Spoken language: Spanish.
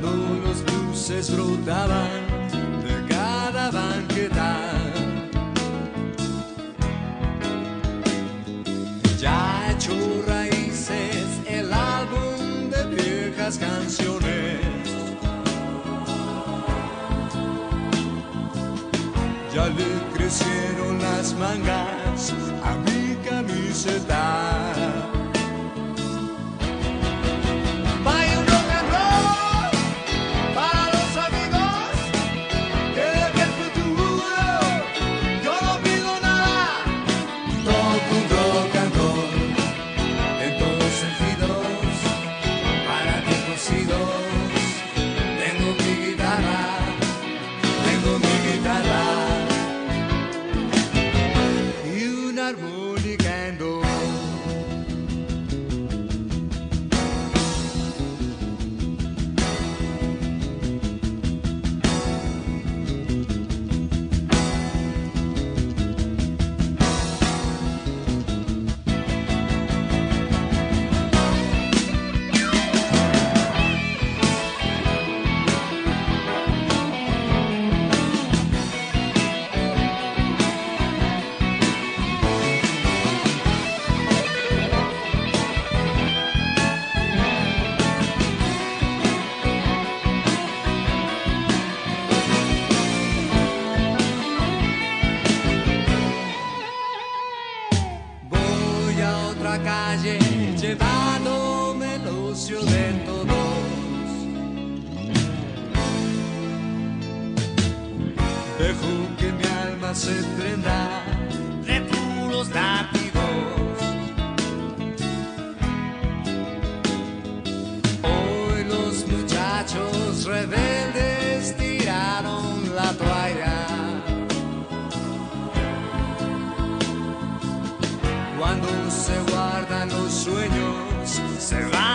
cuando los luces brotaban de cada banqueta. Ya ha hecho raíces el álbum de viejas canciones. Ya le crecieron las mangas a mi camiseta. Dejo que mi alma se prenda de puros latidos. Hoy los muchachos rebeldes tiraron la toalla. Cuando se guardan los sueños, se van